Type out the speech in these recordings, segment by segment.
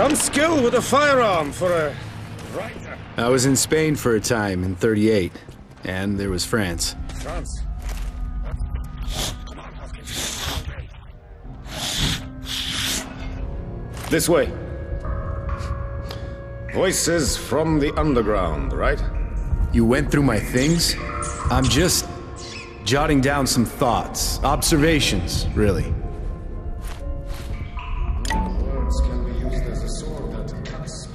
some skill with a firearm for a writer. I was in Spain for a time in 38, and there was France. France. This way. Voices from the underground, right? You went through my things? I'm just jotting down some thoughts, observations, really. Sword that cuts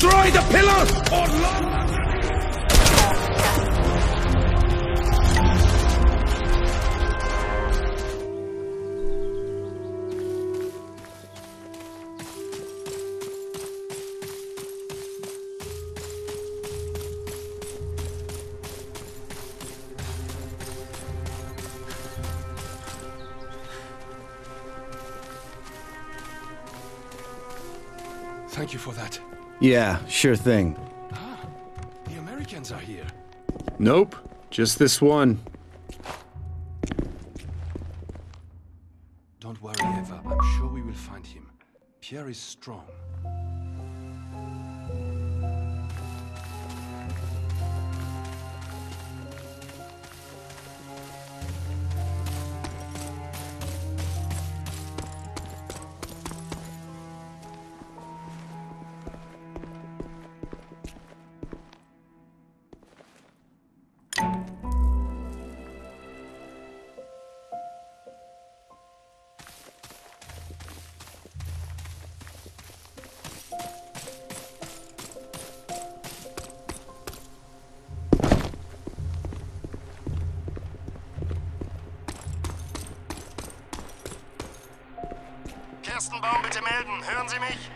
Destroy the pillars! or launch Yeah, sure thing. Ah, the Americans are here. Nope, just this one. Don't worry, Eva. I'm sure we will find him. Pierre is strong. Melden. Hören Sie mich?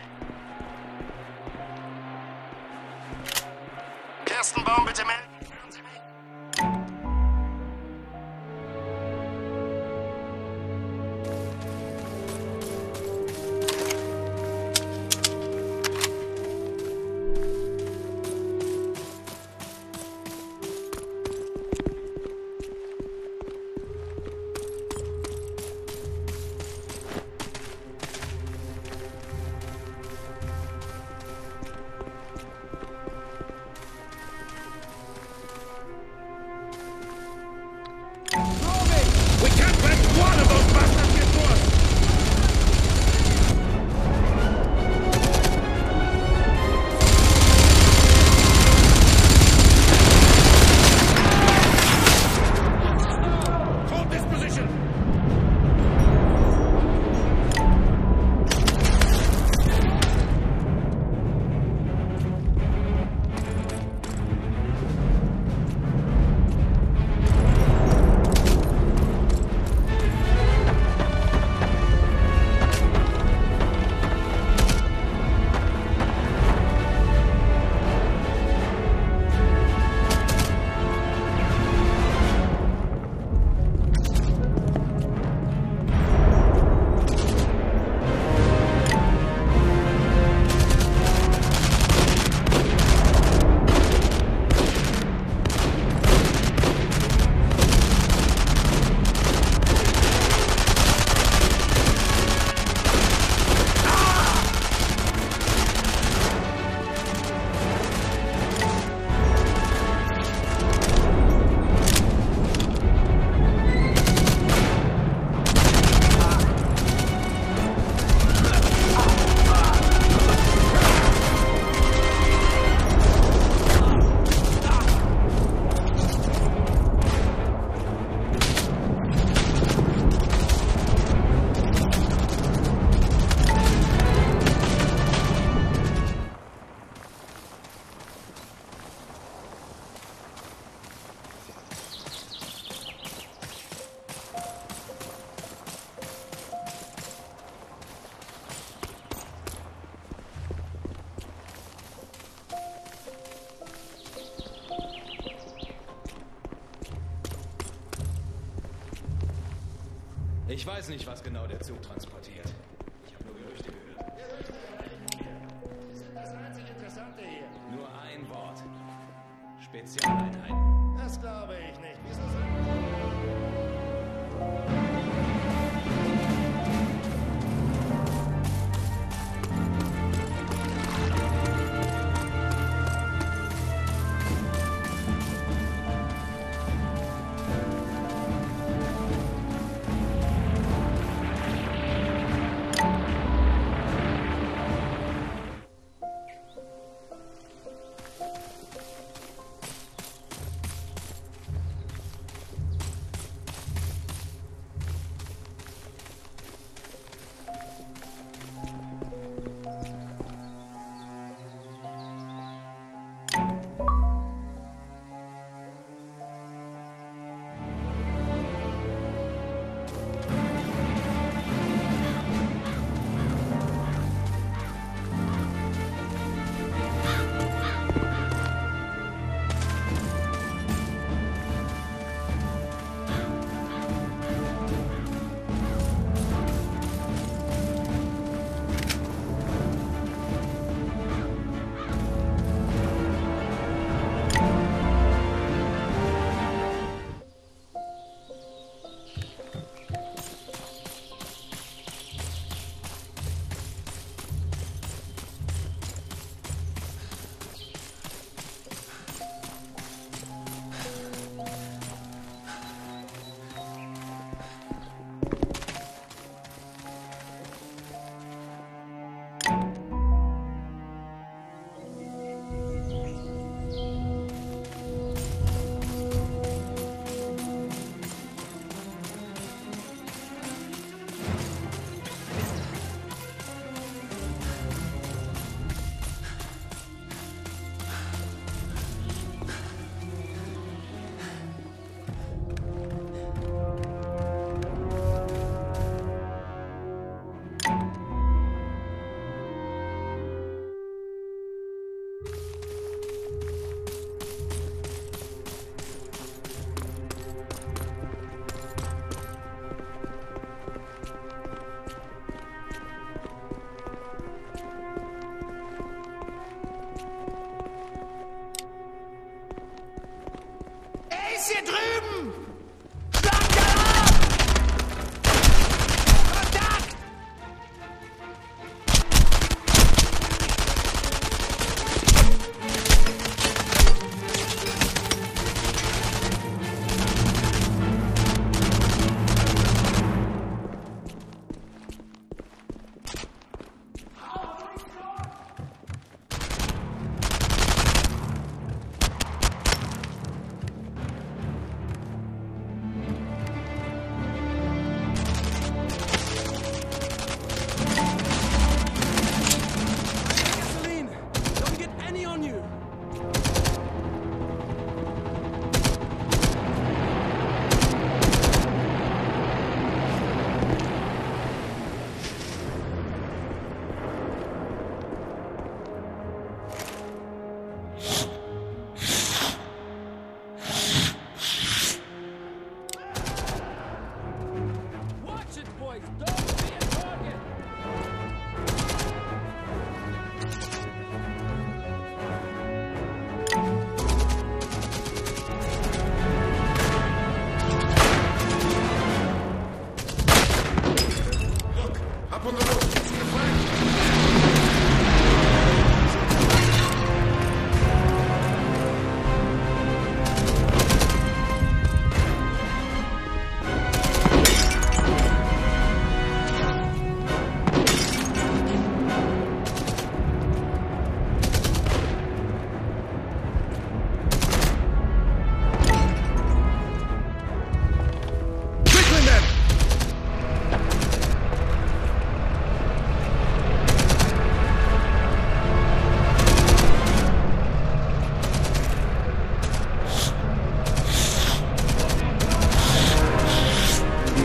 Ich weiß nicht, was genau der Zug transportiert.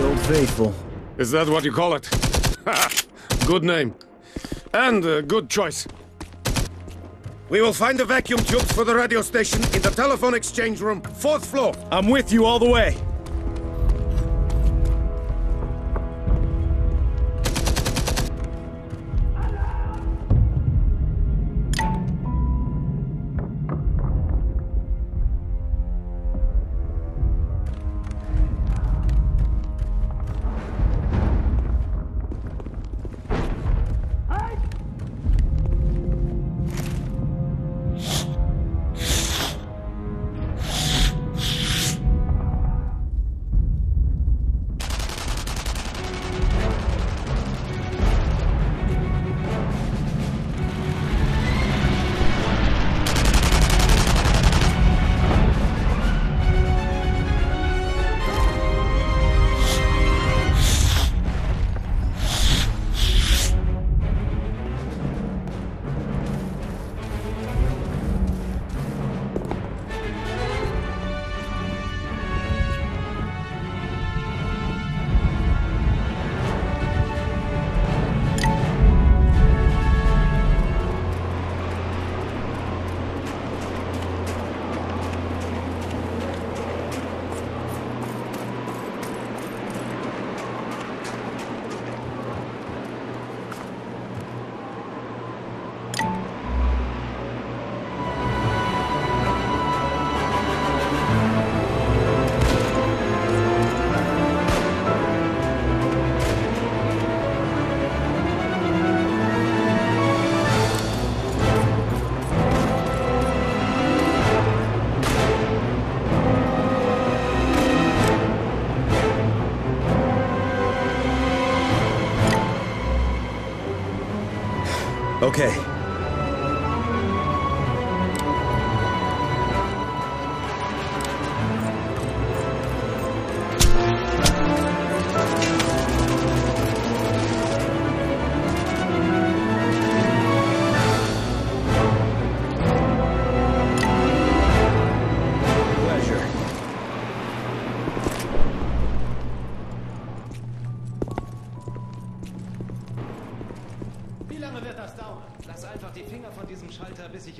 The old faithful. Is that what you call it? good name. And a good choice. We will find the vacuum tubes for the radio station in the telephone exchange room, fourth floor. I'm with you all the way.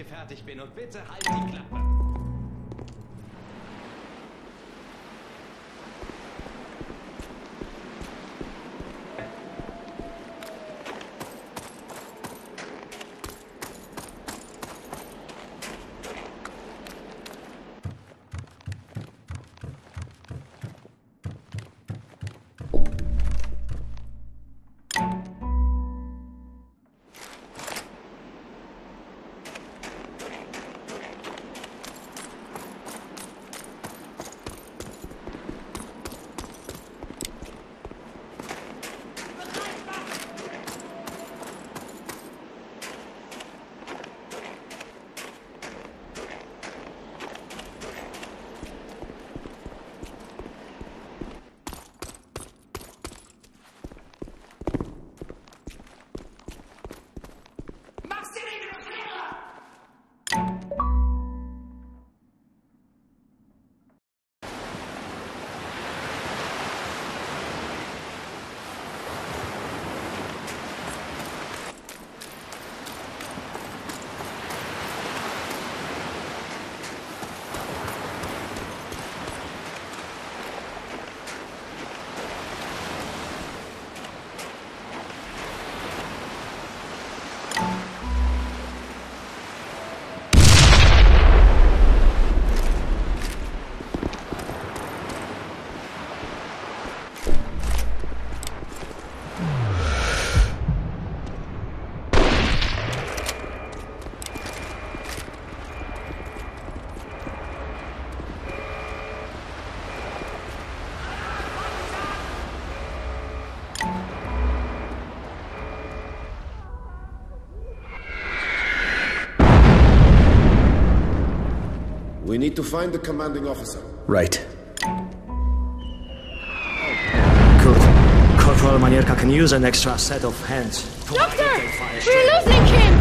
Ich fertig bin. Und bitte halt die Klappe. Need to find the commanding officer. Right. Good. Corporal Manierka can use an extra set of hands. Doctor! hide the fire We're losing him!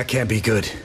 That can't be good.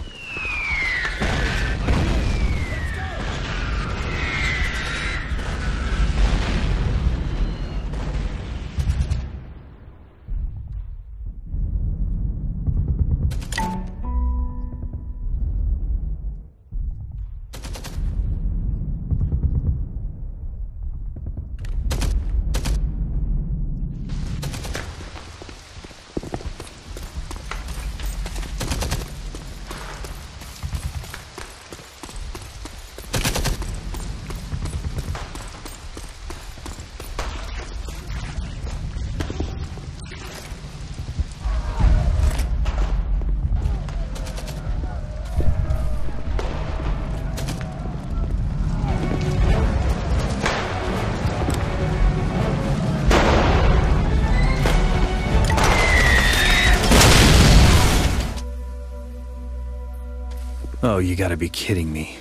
Oh, you gotta be kidding me.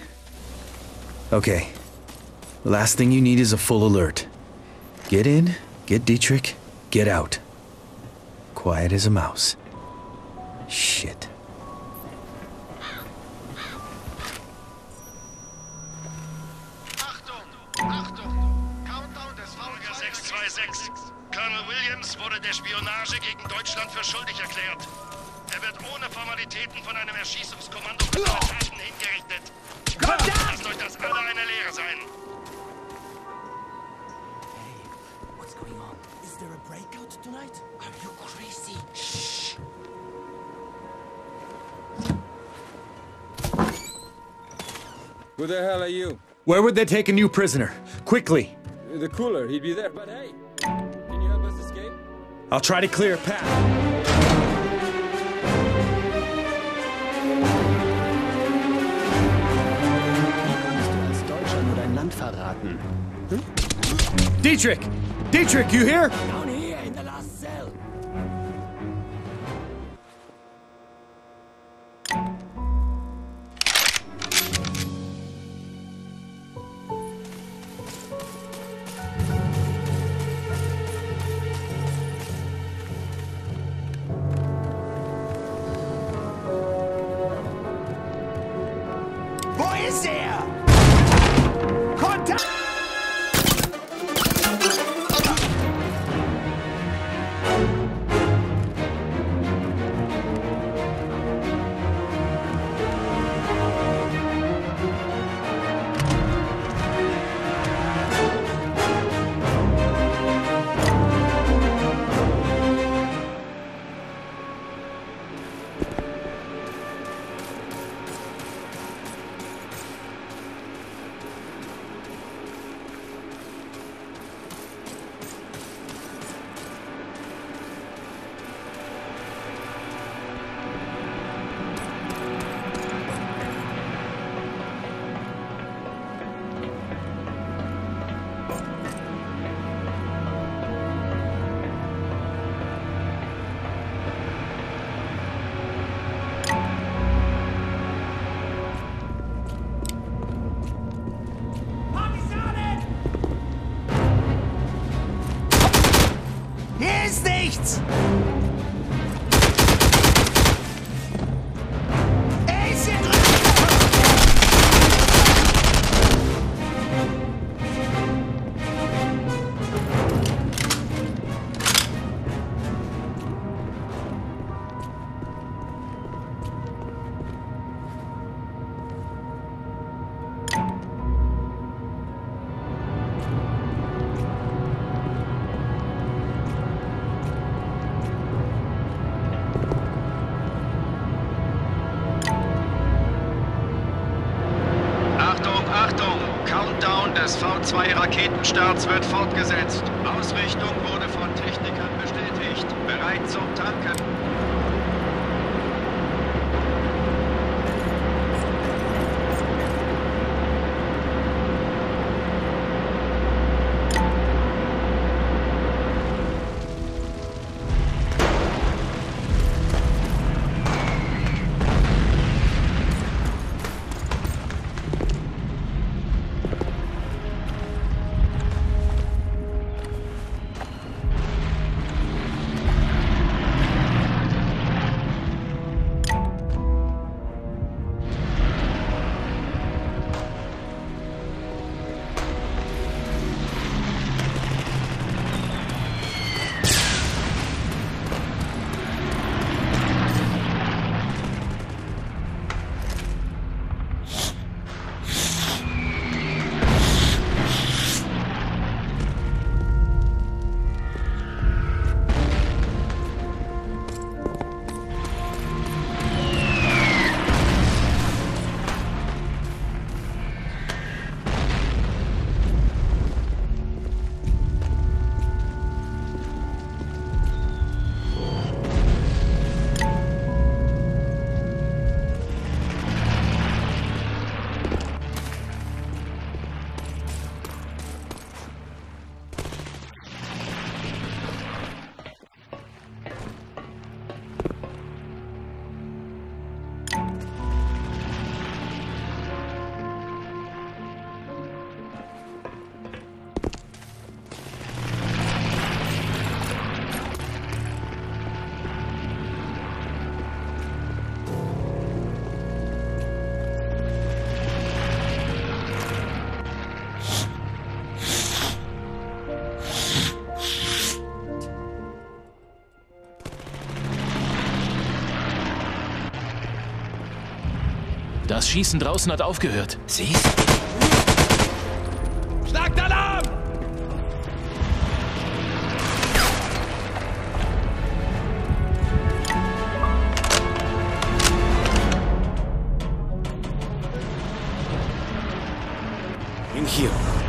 Okay. Last thing you need is a full alert. Get in, get Dietrich, get out. Quiet as a mouse. Shit. Achtung! Achtung! Countdown des Folger 626. Colonel Williams wurde der Spionage gegen Deutschland für schuldig erklärt. Formalitäten von einem Erschießungskommando für seine Taschen hingerichtet. Lasst euch das alle eine Lehre sein. What's going on? Is there a breakout tonight? Are you crazy? Shh. Who the hell are you? Where would they take a new prisoner? Quickly! The cooler, he'd be there, but hey! Can you help us escape? I'll try to clear a path. Verraten. Dietrich! Dietrich, you here? Ist des V2-Raketenstarts wird fortgesetzt. Ausrichtung wurde von Technikern bestätigt. Bereit zum Tanken. Schießen draußen hat aufgehört. Siehst Schlagt Alarm! In here.